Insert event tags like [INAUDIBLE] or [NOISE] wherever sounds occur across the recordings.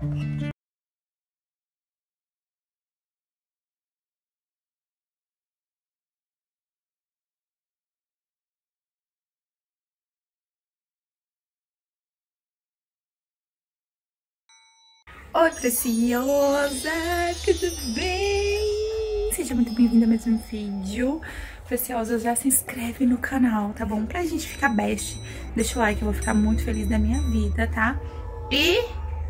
Oi, preciosa! Tudo bem? Seja muito bem-vinda a mais um vídeo. Preciosa, já se inscreve no canal, tá bom? Pra gente ficar best, deixa o like, eu vou ficar muito feliz da minha vida, tá? E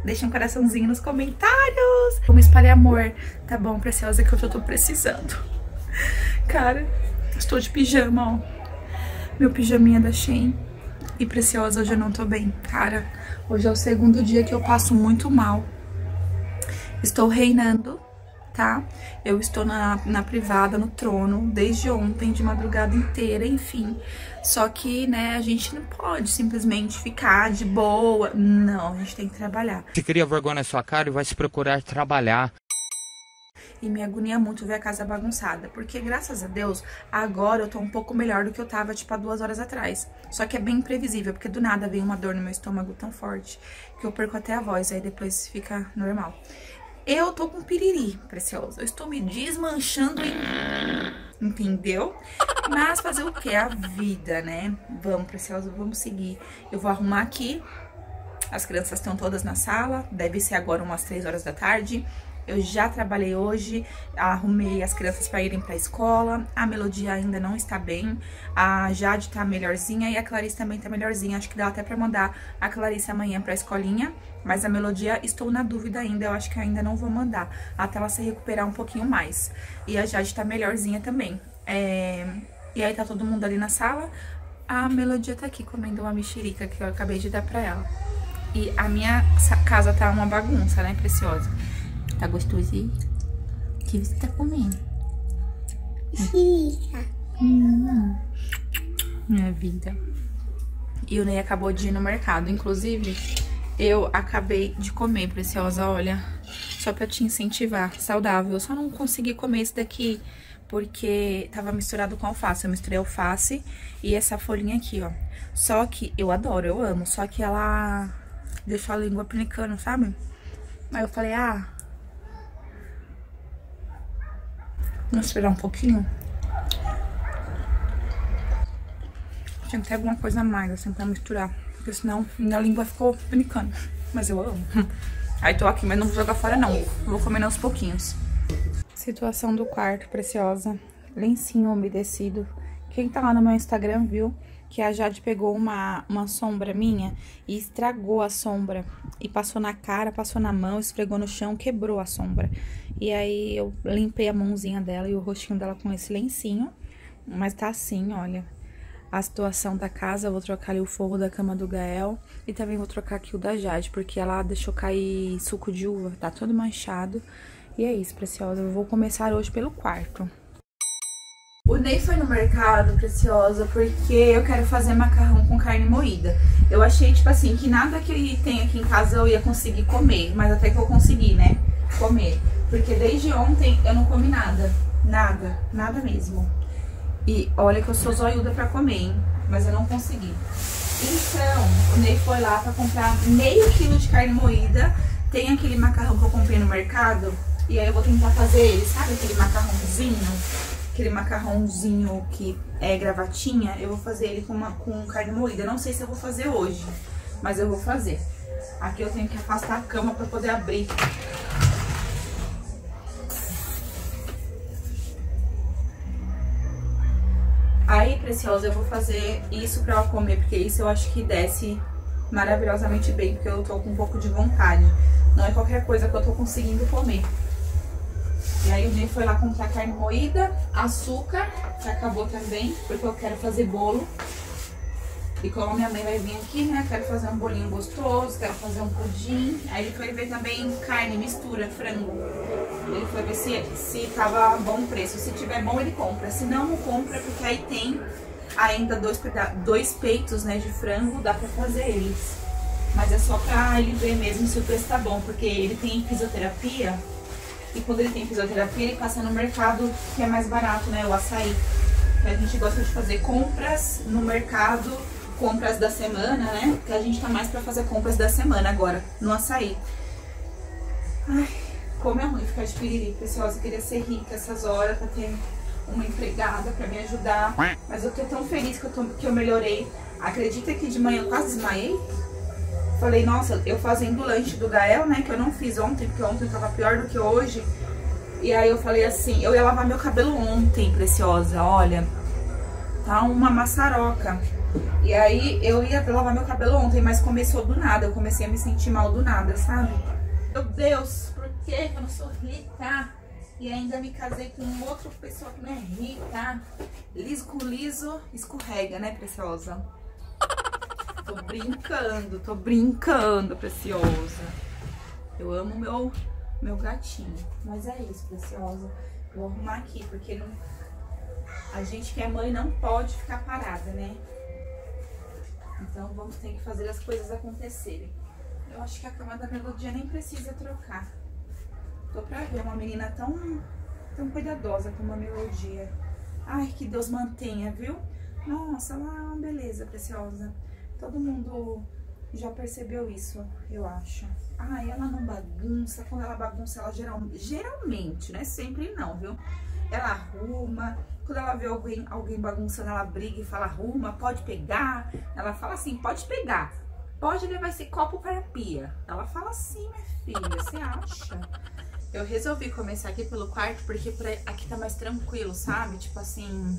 deixa um coraçãozinho nos comentários. Vamos espalhar amor, tá bom, Preciosa, que eu já tô precisando. Cara, estou de pijama, ó. Meu pijaminha da Shein. E Preciosa, hoje eu não tô bem. Cara, hoje é o segundo dia que eu passo muito mal. Estou reinando, tá? Eu estou na, na privada, no trono, desde ontem, de madrugada inteira, enfim. Só que, né, a gente não pode simplesmente ficar de boa. Não, a gente tem que trabalhar. Você cria vergonha na sua cara e vai se procurar trabalhar. E me agonia muito ver a casa bagunçada. Porque, graças a Deus, agora eu tô um pouco melhor do que eu tava, tipo, há duas horas atrás. Só que é bem imprevisível, porque do nada vem uma dor no meu estômago tão forte que eu perco até a voz, aí depois fica normal. Eu tô com piriri, preciosa. Eu estou me desmanchando em... Entendeu? Mas fazer o que? A vida, né? Vamos, preciosa, vamos seguir. Eu vou arrumar aqui. As crianças estão todas na sala. Deve ser agora umas três horas da tarde. Eu já trabalhei hoje, arrumei as crianças para irem para a escola. A Melodia ainda não está bem. A Jade tá melhorzinha e a Clarice também tá melhorzinha. Acho que dá até para mandar a Clarice amanhã para a escolinha. Mas a Melodia, estou na dúvida ainda. Eu acho que ainda não vou mandar, até ela se recuperar um pouquinho mais. E a Jade tá melhorzinha também. É... E aí tá todo mundo ali na sala. A Melodia tá aqui comendo uma mexerica que eu acabei de dar pra ela. E a minha casa tá uma bagunça, né, preciosa? Tá gostosinho? O que você tá comendo? Hum, minha vida. E o Ney acabou de ir no mercado. Inclusive, eu acabei de comer, preciosa, olha. Só pra te incentivar. Saudável. Eu só não consegui comer esse daqui porque tava misturado com alface. Eu misturei alface e essa folhinha aqui, ó. Só que eu adoro, eu amo. Só que ela deixou a língua pinicando, sabe? Aí eu falei, ah, Vamos esperar um pouquinho. Tinha que ter alguma coisa a mais, assim, pra misturar. Porque senão minha língua ficou brincando. Mas eu amo. [LAUGHS] Aí tô aqui, mas não vou jogar fora não. Vou comer aos pouquinhos. Situação do quarto, preciosa. Lencinho umedecido. Quem tá lá no meu Instagram viu que a Jade pegou uma, uma sombra minha e estragou a sombra. E passou na cara, passou na mão, esfregou no chão, quebrou a sombra. E aí eu limpei a mãozinha dela e o rostinho dela com esse lencinho. Mas tá assim, olha. A situação da casa, eu vou trocar ali o forro da cama do Gael. E também vou trocar aqui o da Jade, porque ela deixou cair suco de uva, tá todo manchado. E é isso, preciosa. Eu vou começar hoje pelo quarto. O Ney foi no mercado, Preciosa, porque eu quero fazer macarrão com carne moída. Eu achei, tipo assim, que nada que tem aqui em casa eu ia conseguir comer, mas até que eu consegui, né, comer. Porque desde ontem eu não comi nada, nada, nada mesmo. E olha que eu sou zoiuda pra comer, hein, mas eu não consegui. Então, o Ney foi lá pra comprar meio quilo de carne moída. Tem aquele macarrão que eu comprei no mercado, e aí eu vou tentar fazer ele, sabe aquele macarrãozinho? Aquele macarrãozinho que é gravatinha, eu vou fazer ele com, uma, com carne moída. Não sei se eu vou fazer hoje, mas eu vou fazer. Aqui eu tenho que afastar a cama pra poder abrir. Aí, Preciosa, eu vou fazer isso pra ela comer, porque isso eu acho que desce maravilhosamente bem, porque eu tô com um pouco de vontade. Não é qualquer coisa que eu tô conseguindo comer. E aí o dia foi lá comprar carne moída, açúcar, que acabou também, porque eu quero fazer bolo. E como minha mãe vai vir aqui, né, quero fazer um bolinho gostoso, quero fazer um pudim. Aí ele foi ver também carne, mistura, frango. Ele foi ver se, se tava bom o preço. Se tiver bom, ele compra. Se não, não compra, porque aí tem ainda dois, dois peitos, né, de frango, dá pra fazer eles. Mas é só pra ele ver mesmo se o preço tá bom, porque ele tem fisioterapia e quando ele tem fisioterapia, ele passa no mercado que é mais barato, né? O açaí. A gente gosta de fazer compras no mercado, compras da semana, né? Que a gente tá mais pra fazer compras da semana agora, no açaí. Ai, como é ruim ficar de piriri, preciosa. Eu queria ser rica essas horas pra ter uma empregada pra me ajudar. Mas eu tô tão feliz que eu, tô, que eu melhorei. Acredita que de manhã eu quase desmaiei? Falei, nossa, eu fazendo o lanche do Gael, né? Que eu não fiz ontem, porque ontem tava pior do que hoje. E aí eu falei assim, eu ia lavar meu cabelo ontem, preciosa, olha. Tá uma maçaroca. E aí eu ia lavar meu cabelo ontem, mas começou do nada. Eu comecei a me sentir mal do nada, sabe? Meu Deus, por que eu não sou rica? E ainda me casei com outra pessoa que não é rica. Liso com liso, escorrega, né, preciosa? Tô brincando, tô brincando, preciosa. Eu amo meu, meu gatinho. Mas é isso, preciosa. Vou arrumar aqui, porque não... a gente que é mãe não pode ficar parada, né? Então vamos ter que fazer as coisas acontecerem. Eu acho que a cama da melodia nem precisa trocar. Tô pra ver uma menina tão, tão cuidadosa com uma melodia. Ai, que Deus mantenha, viu? Nossa, ela é uma beleza preciosa. Todo mundo já percebeu isso, eu acho. Ah, ela não bagunça. Quando ela bagunça, ela geral, geralmente, né? Sempre não, viu? Ela arruma. Quando ela vê alguém, alguém bagunçando, ela briga e fala, arruma, pode pegar. Ela fala assim, pode pegar. Pode levar esse copo para a pia. Ela fala assim, minha filha, você acha? Eu resolvi começar aqui pelo quarto, porque aqui tá mais tranquilo, sabe? Tipo assim,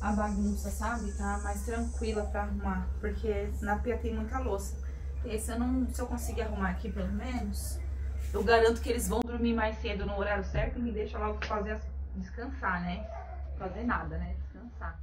a bagunça, sabe? Tá mais tranquila pra arrumar, porque na pia tem muita louça. E se eu, não, se eu conseguir arrumar aqui pelo menos, eu garanto que eles vão dormir mais cedo no horário certo e me deixa logo fazer as, descansar, né? Fazer nada, né? Descansar.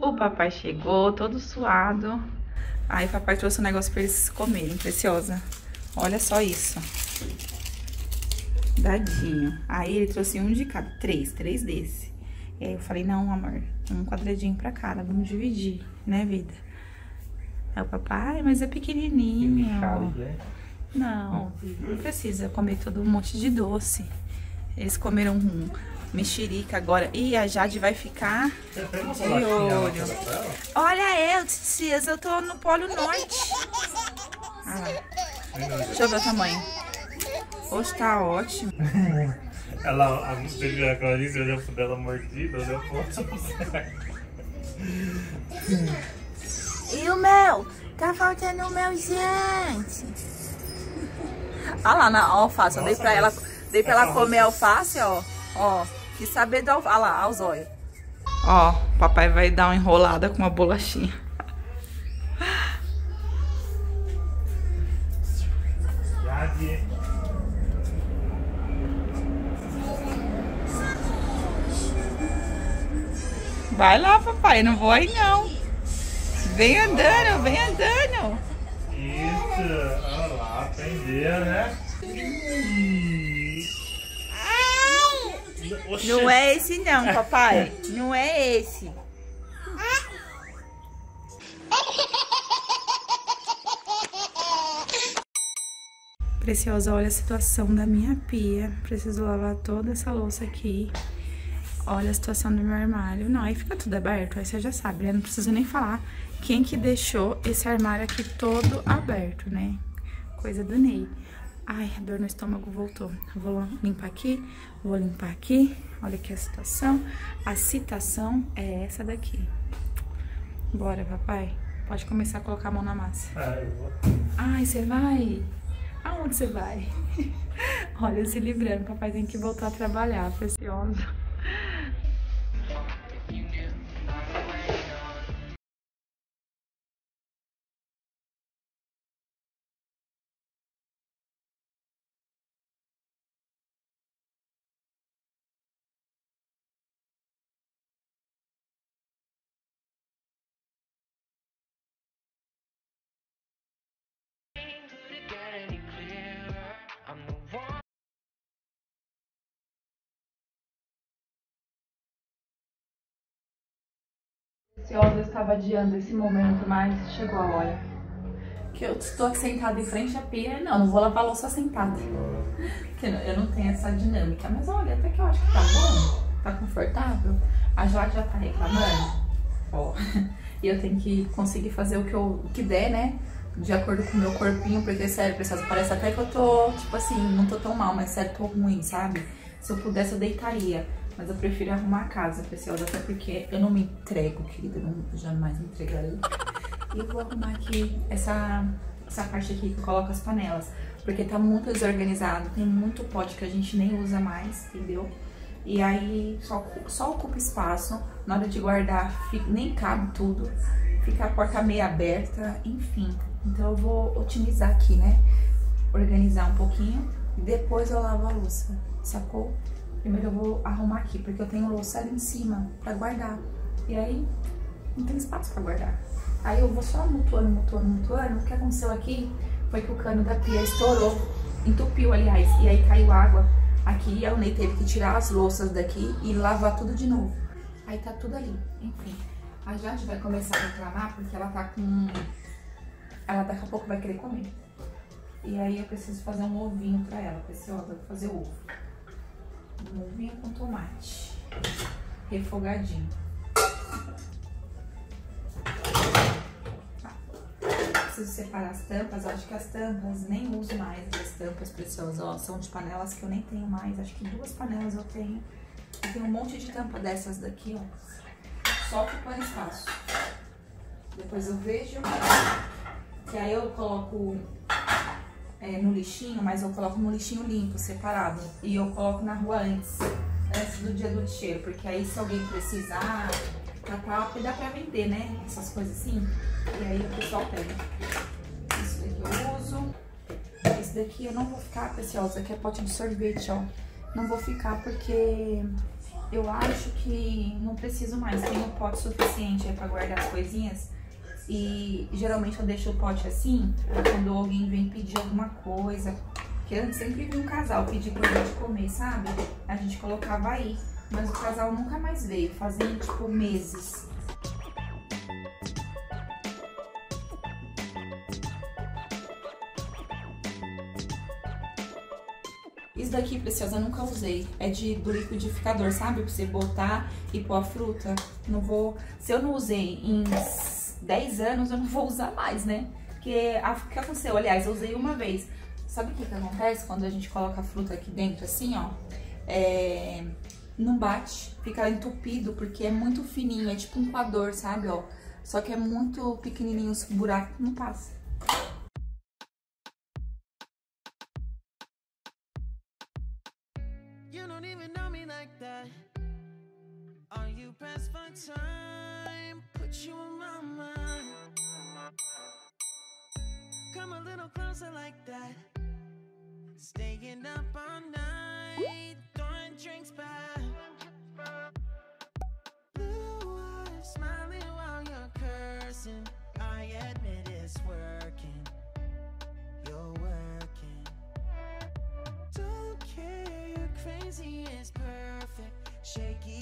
O papai chegou, todo suado. Aí papai trouxe um negócio pra eles comerem, preciosa. Olha só isso. Dadinho. Aí ele trouxe um de cada, três, três desse. E aí eu falei, não, amor, um quadradinho pra cada, vamos dividir, né, vida? Aí o papai, mas é pequenininho. né? Não, não precisa comer todo um monte de doce. Eles comeram um mexerica agora. E a Jade vai ficar de olho. Olha eu, tias, eu tô no Polo Norte. Ah, deixa eu ver o tamanho. Hoje tá ótimo. [LAUGHS] Ela, a, teve a Clarice olhou pro dela mordida, olhou pro outro. [LAUGHS] E o meu? Tá faltando o meu, gente. Olha lá na alface, eu dei pra ela, dei pra ela comer alface, ó. Ó, que saber do alface. Olha lá, os olhos. Ó, papai vai dar uma enrolada com uma bolachinha. Vai lá, papai, não vou aí não. Vem andando, vem andando. Isso, olha lá, aprendeu, né? Oxê. Não é esse não, [LAUGHS] papai. Não é esse. Preciosa, olha a situação da minha pia. Preciso lavar toda essa louça aqui. Olha a situação do meu armário. Não, aí fica tudo aberto, aí você já sabe, né? Não preciso nem falar quem que deixou esse armário aqui todo aberto, né? Coisa do Ney. Ai, a dor no estômago voltou. Vou limpar aqui, vou limpar aqui. Olha aqui a situação. A citação é essa daqui. Bora, papai. Pode começar a colocar a mão na massa. Ah, eu vou. Ai, você vai? Aonde você vai? [LAUGHS] Olha, se livrando. Papai tem que voltar a trabalhar, preciosa. Preciosa, eu estava adiando esse momento, mas chegou a hora. Que eu estou aqui sentada em frente à pia. Não, não vou lavar louça sentada. Porque eu não tenho essa dinâmica. Mas olha, até que eu acho que tá bom. Tá confortável. A Jade já tá reclamando. Ó. [LAUGHS] E eu tenho que conseguir fazer o que, eu, o que der, né? De acordo com o meu corpinho. Porque, sério, pessoal, parece até que eu tô, tipo assim, não tô tão mal, mas sério, tô ruim, sabe? Se eu pudesse, eu deitaria. Mas eu prefiro arrumar a casa, pessoal, até porque eu não me entrego, querida, eu jamais me entregarei. E eu vou arrumar aqui essa, essa parte aqui que eu coloco as panelas, porque tá muito desorganizado, tem muito pote que a gente nem usa mais, entendeu? E aí só, só ocupa espaço, na hora de guardar fica, nem cabe tudo, fica a porta meio aberta, enfim. Então eu vou otimizar aqui, né? Organizar um pouquinho e depois eu lavo a louça, sacou? Primeiro eu vou arrumar aqui, porque eu tenho louça ali em cima pra guardar. E aí, não tem espaço pra guardar. Aí eu vou só mutuando, mutuando, mutuando. O que aconteceu aqui foi que o cano da pia estourou, entupiu, aliás, e aí caiu água aqui. E a Ney teve que tirar as louças daqui e lavar tudo de novo. Aí tá tudo ali, enfim. A Jade vai começar a reclamar porque ela tá com... Ela daqui a pouco vai querer comer. E aí eu preciso fazer um ovinho pra ela, preciosa, vou fazer ovo ovinho com tomate refogadinho. Tá. Preciso separar as tampas, acho que as tampas, nem uso mais as tampas preciosas, ó, são de panelas que eu nem tenho mais, acho que duas panelas eu tenho. Eu tenho um monte de tampa dessas daqui, ó, só ocupando espaço. Depois eu vejo, que aí eu coloco é, no lixinho, mas eu coloco no lixinho limpo, separado. E eu coloco na rua antes, antes do dia do lixeiro, porque aí se alguém precisar, tá, tá, dá pra vender, né? Essas coisas assim. E aí o pessoal pega. Isso daqui eu uso. Esse daqui eu não vou ficar, pessoal, aqui é pote de sorvete, ó. Não vou ficar porque eu acho que não preciso mais. Um pote suficiente aí pra guardar as coisinhas. E geralmente eu deixo o pote assim, quando alguém vem pedir alguma coisa. Que antes sempre vi um casal pedir coisa de comer, sabe? A gente colocava aí. Mas o casal nunca mais veio, fazia tipo meses. Isso daqui, preciosa, eu nunca usei. É de, do liquidificador, sabe? Pra você botar e pôr a fruta. Não vou... Se eu não usei em 10 anos eu não vou usar mais, né? Porque o que aconteceu? Aliás, eu usei uma vez. Sabe o que, que acontece quando a gente coloca a fruta aqui dentro assim, ó? É... Não bate, fica entupido porque é muito fininho, é tipo um coador, sabe, ó? Só que é muito pequenininho, os buracos não passa. You Come a little closer like that. Staying up all night, throwing drinks back. Blue eyes smiling while you're cursing. I admit it's working. You're working. Don't care, you're crazy, perfect. Shaky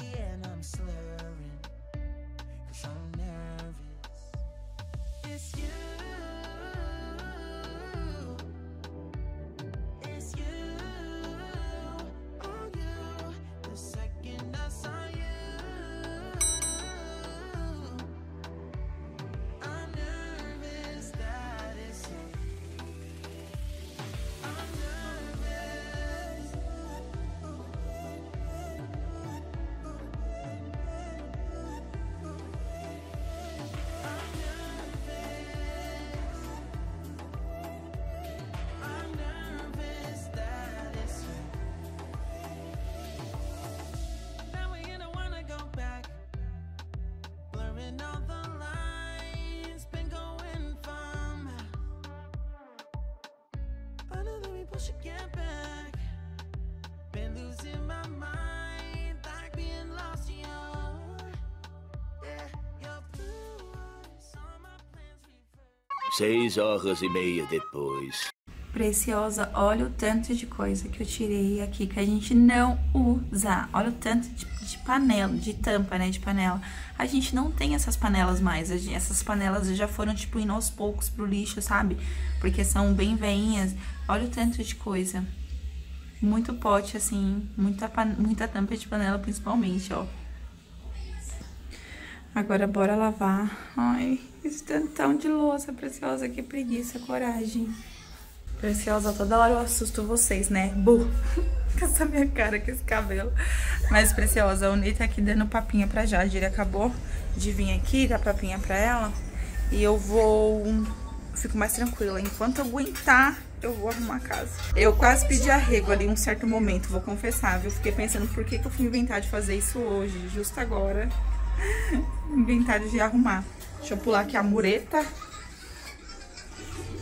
should get back. Been losing my mind, like being lost in your. Yeah, your blue eyes, all my plans reverse. Seis horas e meia depois. Preciosa, olha o tanto de coisa que eu tirei aqui que a gente não usa. Olha o tanto de, de panela, de tampa, né, de panela. A gente não tem essas panelas mais. Essas panelas já foram, tipo, indo aos poucos pro lixo, sabe? Porque são bem veinhas. Olha o tanto de coisa. Muito pote, assim, muita, muita tampa de panela, principalmente, ó. Agora bora lavar. Ai, esse tantão de louça, preciosa, que preguiça, coragem. Preciosa, toda hora eu assusto vocês, né? Bu! [LAUGHS] com essa minha cara, com esse cabelo. Mas, Preciosa, o Ney tá aqui dando papinha pra Jade. Ele acabou de vir aqui, dar papinha pra ela. E eu vou... Fico mais tranquila. Enquanto eu aguentar, eu vou arrumar a casa. Eu quase pedi arrego ali em um certo momento, vou confessar, viu? Fiquei pensando por que, que eu fui inventar de fazer isso hoje, justo agora. [LAUGHS] inventar de arrumar. Deixa eu pular aqui a mureta.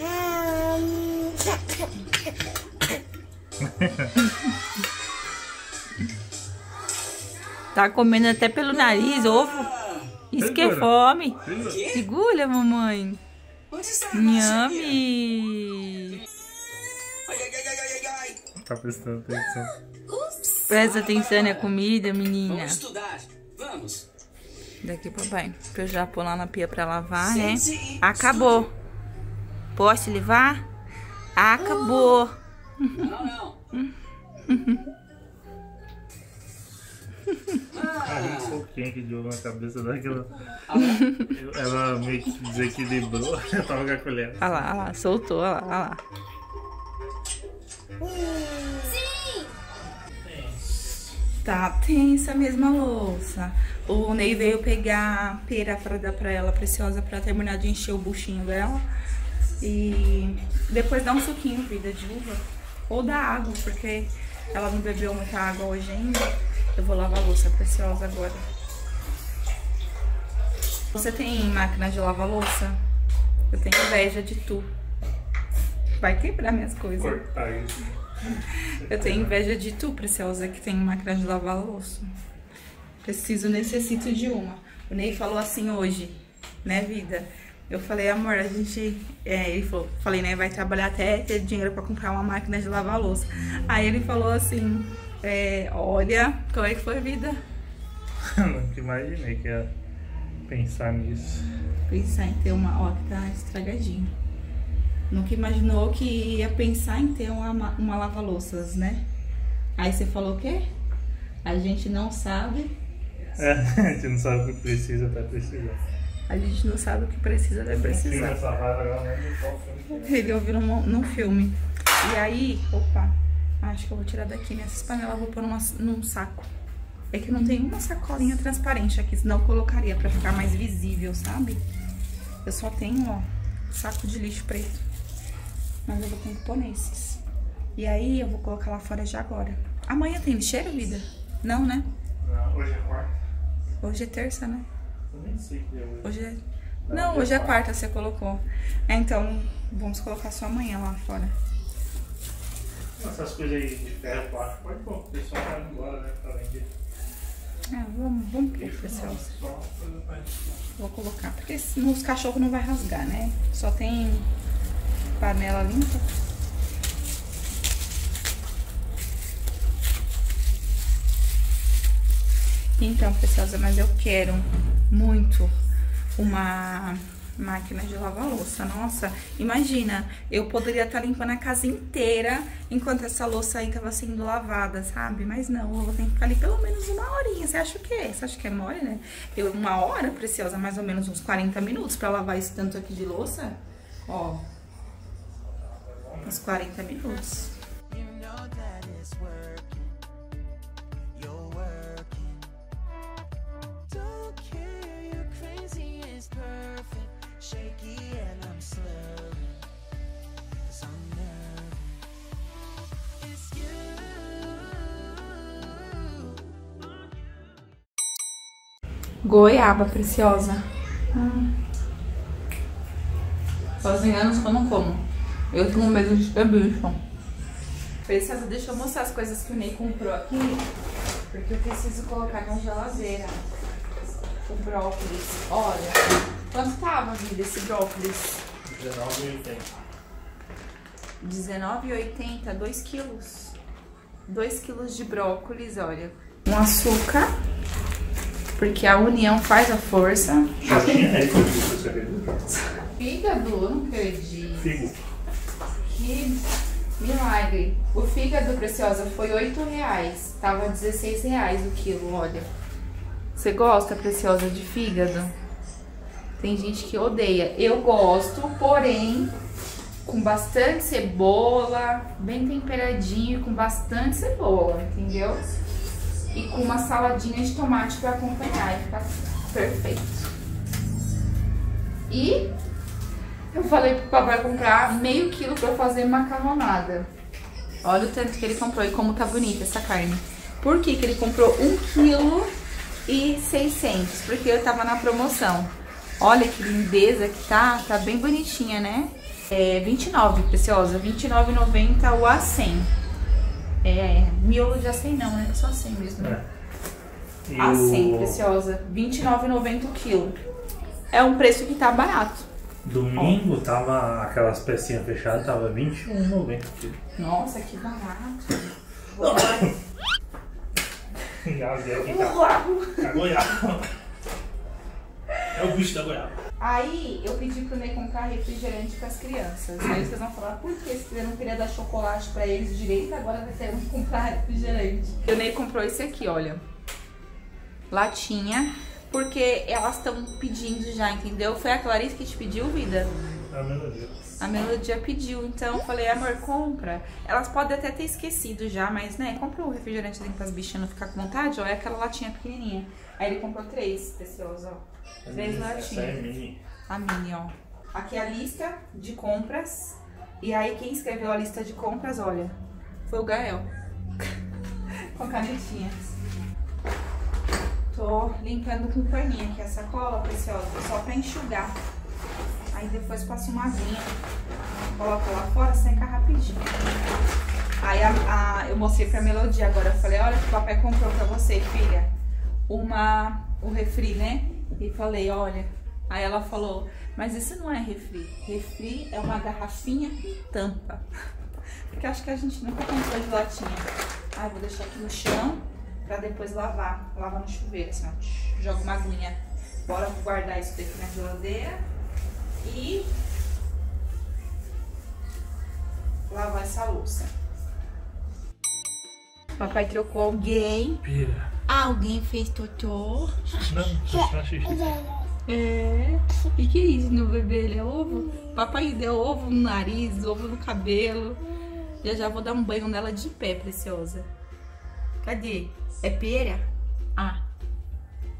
[LAUGHS] tá comendo até pelo nariz, ovo. Isso que é fome. Segura, mamãe. Nhame. Tá prestando atenção. Presta atenção na comida, menina. Vamos estudar. Vamos. Daqui pra baixo. Pra eu já pôr lá na pia pra lavar, né? Acabou. Posso levar? Acabou. Não, não. Ah, um pouquinho aqui de ovo na cabeça daquela. Ela meio que desequilibrou. [LAUGHS] Eu tava com a colher. Olha lá, olha lá, soltou, olha lá, olha lá. Tá tensa a mesma louça. O Ney veio pegar pera pra dar pra ela, preciosa, pra terminar de encher o buchinho dela. E depois dá um suquinho, vida, de uva. Ou da água, porque ela não bebeu muita água hoje ainda. Eu vou lavar a louça preciosa agora. Você tem máquina de lavar louça? Eu tenho inveja de tu. Vai quebrar minhas coisas. Cortar isso. Eu tenho inveja de tu, Preciosa, que tem máquina de lavar louça. Preciso, necessito de uma. O Ney falou assim hoje, né, vida? Eu falei, amor, a gente. É, ele falou, falei, né, vai trabalhar até ter dinheiro pra comprar uma máquina de lavar louça. Aí ele falou assim, é, olha, como é que foi a vida? [LAUGHS] Nunca imaginei que ia pensar nisso. Pensar em ter uma. Ó, que tá estragadinho. Nunca imaginou que ia pensar em ter uma, ma- uma lava-louças, né? Aí você falou o quê? A gente não sabe. É, [LAUGHS] a gente não sabe o que precisa até precisar. A gente não sabe o que precisa, Filma precisar. essa raiva agora, não qual filme que é. Ele ouviu num, num filme. E aí, opa, acho que eu vou tirar daqui. Nessas panelas vou pôr numa, num saco. É que não tem uma sacolinha transparente aqui, senão eu colocaria pra ficar mais visível, sabe? Eu só tenho, ó, saco de lixo preto. Mas eu vou ter que pôr nesses. E aí eu vou colocar lá fora já agora. Amanhã tem lixeiro, vida? Não, né? Não, hoje é quarta. Hoje é terça, né? Eu nem sei que é hoje. Hoje é... Não, hoje é quarta, você colocou. É, então, vamos colocar só amanhã lá fora. Essas coisas aí de ferro plástico, pode pôr. O pessoal vai embora, né? Pra vender. É, vamos, vamos pôr, pessoal. Vou colocar, porque senão os cachorros não vai rasgar, né? Só tem panela limpa. Então, preciosa, mas eu quero muito uma máquina de lavar louça. Nossa, imagina, eu poderia estar limpando a casa inteira enquanto essa louça aí tava sendo lavada, sabe? Mas não, eu vou ter que ficar ali pelo menos uma horinha. Você acha o quê? Você acha que é mole, né? Eu, uma hora, preciosa, mais ou menos uns 40 minutos pra lavar esse tanto aqui de louça. Ó, uns 40 minutos. Goiaba preciosa. Hum. Que eu não como. Eu tenho medo de ter bicho. Preciosa, deixa eu mostrar as coisas que o Ney comprou aqui. Porque eu preciso colocar na geladeira. O brócolis. Olha, quanto tava, vida, esse brócolis? 19,80. R$19,80, 2 quilos. 2 quilos de brócolis, olha. Um açúcar, porque a união faz a força. Já tinha isso, você acredita? Fígado, eu não perdi. Figo. Que milagre. O fígado preciosa foi 8 reais. Tava 16 reais o quilo, olha. Você gosta, preciosa, de fígado? Tem gente que odeia. Eu gosto, porém, com bastante cebola, bem temperadinho, com bastante cebola, entendeu? E com uma saladinha de tomate pra acompanhar e ficar perfeito. E eu falei pro papai comprar meio quilo eu fazer macarronada. Olha o tanto que ele comprou e como tá bonita essa carne. Por que que ele comprou 1 quilo e 600? Porque eu tava na promoção. Olha que lindeza que tá, tá bem bonitinha, né? É 29, preciosa, 29,90 o A100. É, miolo de A100 não, né? Só 100 mesmo. É. E A100, o preciosa, 29,90 o quilo. É um preço que tá barato. domingo tava aquelas pecinhas fechadas, tava R$21,90 quilo. Nossa, que barato. [LAUGHS] Engasguei aqui, tá? Tá goiaba. É o bicho da goiaba. Aí eu pedi pro Ney comprar refrigerante pras crianças. Aí vocês vão falar, por que você não queria dar chocolate pra eles direito, agora vai ter que [LAUGHS] comprar refrigerante? O Ney comprou esse aqui, olha. Latinha. Porque elas estão pedindo já, entendeu? Foi a Clarice que te pediu, vida? A melodia. A Melodia pediu, então eu falei, amor, compra. Elas podem até ter esquecido já, mas né, compra o refrigerante para as bichinhas não ficar com vontade, ó, é aquela latinha pequenininha. Aí ele comprou três, precioso, ó. Três Essa é latinhas. mini. A mini, ó. Aqui é a lista de compras. E aí quem escreveu a lista de compras, olha, foi o Gael. [LAUGHS] com canetinha. Tô limpando com paninho aqui a sacola, preciosa, só pra enxugar. Aí depois passo uma aguinha, coloca lá fora, seca rapidinho. Aí a- a- eu mostrei pra Melodia agora, eu falei, olha que o papai comprou pra você, filha. Uma, o refri, né? E falei, olha. Aí ela falou, mas isso não é refri. Refri é uma garrafinha com tampa. [LAUGHS] Porque acho que a gente nunca comprou de latinha. Eu vou deixar aqui no chão pra depois lavar. Lava no chuveiro, assim, ó. Joga uma aguinha. Bora guardar isso daqui na geladeira. E lavar essa louça. Papai trocou alguém. Pira. Alguém fez totô. Não, você não xixi. É. E que é isso no bebê? Ele é ovo? Papai deu ovo no nariz, ovo no cabelo. Já já vou dar um banho nela de pé, preciosa. Cadê? É pera? Ah.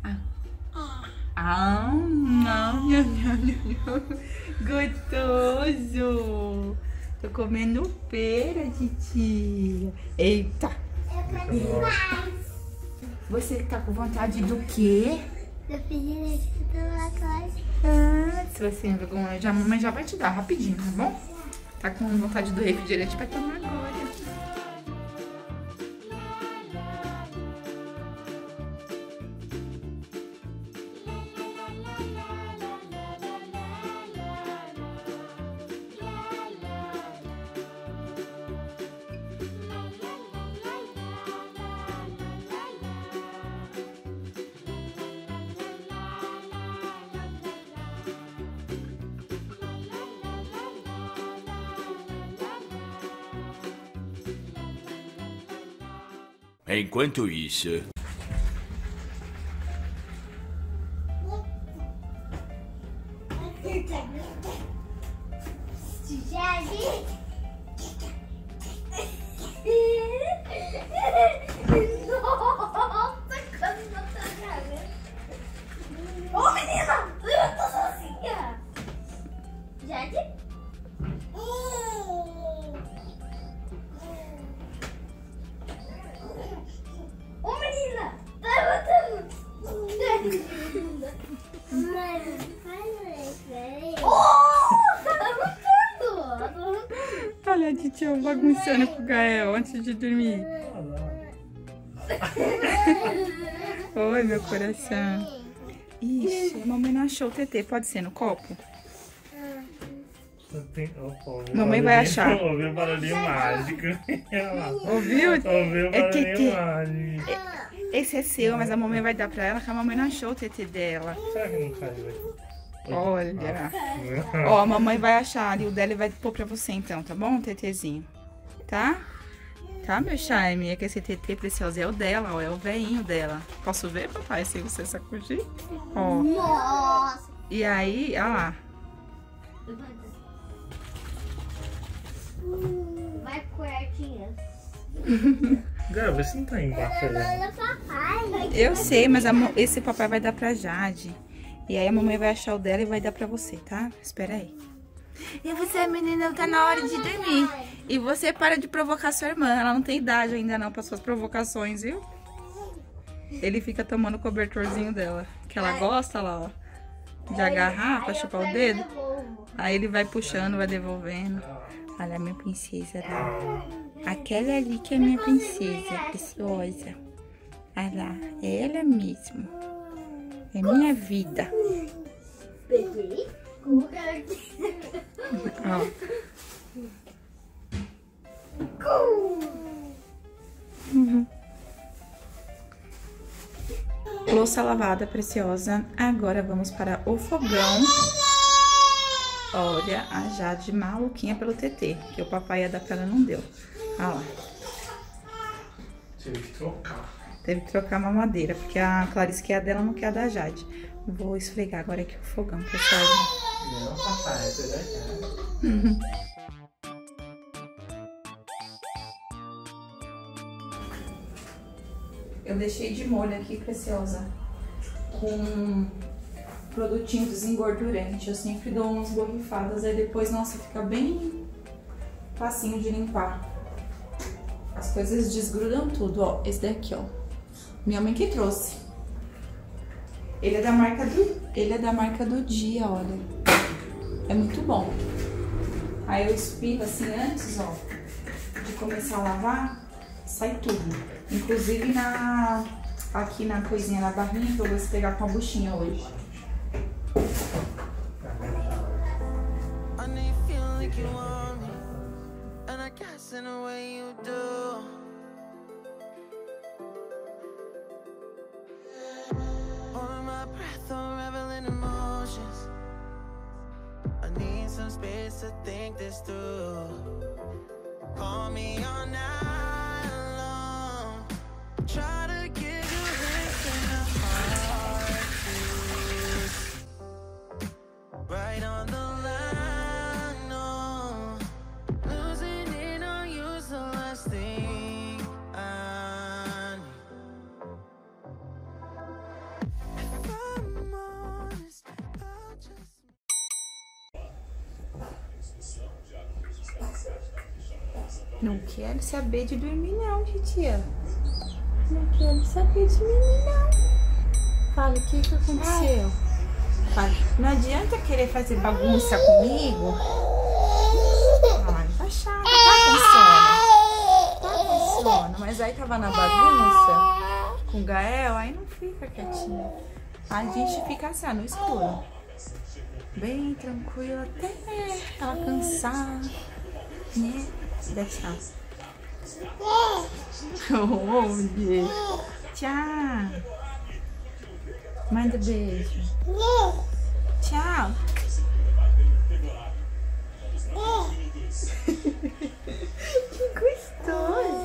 Ah. Ah, não, não, não, não. Gostoso. Tô comendo pera, titia. Eita. Você tá com vontade do quê? Ah, se você vergonha, já, a mamãe já vai te dar rapidinho, tá bom? Tá com vontade do refrigerante, vai tomar agora. Enquanto isso, bagunçando com o Gael antes de dormir. Oi, meu coração. Ixi, a mamãe não achou o TT. Pode ser no copo? Tem, opa, Mamãe vai achar. Ouviu o barulhinho mágico. Ouviu? Ouviu É barulhinho mágico. Esse é seu, mas a mamãe vai dar pra ela, que a mamãe não achou o TT dela. Será que não caiu? Olha. Ó, a mamãe vai achar ali o dela e vai pôr pra você então, tá bom, TTzinho? Tá? Tá, meu charme? É que esse TT precioso é o dela, ó, é o veinho dela. Posso ver, papai, se você sacudir? Ó, Nossa. e aí, ó lá. Vai pertinho. [LAUGHS] Gabi, se não tá embaixo. Eu sei, mas a esse papai vai dar pra Jade. E aí a mamãe vai achar o dela e vai dar pra você, tá? Espera aí. E você, menina, tá na hora de dormir. E você para de provocar sua irmã. Ela não tem idade ainda não pra suas provocações, viu? Ele fica tomando o cobertorzinho dela. Que ela gosta lá, ó. De agarrar pra chupar o dedo. Aí ele vai puxando, vai devolvendo. Olha a minha princesa lá. Aquela ali que é minha princesa, preciosa. Olha lá, é ela mesmo. É minha vida. Peguei. Ó. Louça lavada, preciosa. Agora vamos para o fogão. Olha, a Jade maluquinha pelo TT, que o papai ia dar pra ela, não deu. Olha lá. Tive que trocar. Teve que trocar a mamadeira, porque a Clarice quer a dela, não quer a da Jade. Vou esfregar agora aqui o fogão, pessoal. Não, papai, vai [LAUGHS] Eu deixei de molho aqui, preciosa, com produtinho desengordurante. Eu sempre dou umas borrifadas, aí depois, nossa, fica bem facinho de limpar. As coisas desgrudam tudo, ó. Esse daqui, ó. Minha mãe que trouxe. Ele é da marca do, ele é da marca do dia, olha. É muito bom. Aí eu espirro assim antes, ó, de começar a lavar, sai tudo. Inclusive na aqui na coisinha, na barrinha, que eu vou pegar com a buchinha hoje. I know you feel like you want me, and I guess in a way you do. Emotions. I need some space to think this through. Call me all night long. Try quero saber de dormir não, titia. Não quero saber de dormir não. Fala, o que que aconteceu? Fala, não adianta querer fazer bagunça comigo. Ai, tá chato, tá com sono. Tá com sono, mas aí tava na bagunça com o Gael, aí não fica quietinha. A gente fica assim, no escuro. Bem tranquilo até ela cansar, né? Deixar. Onde? Tchau. Manda um beijo. Tchau. [LAUGHS] que gostoso.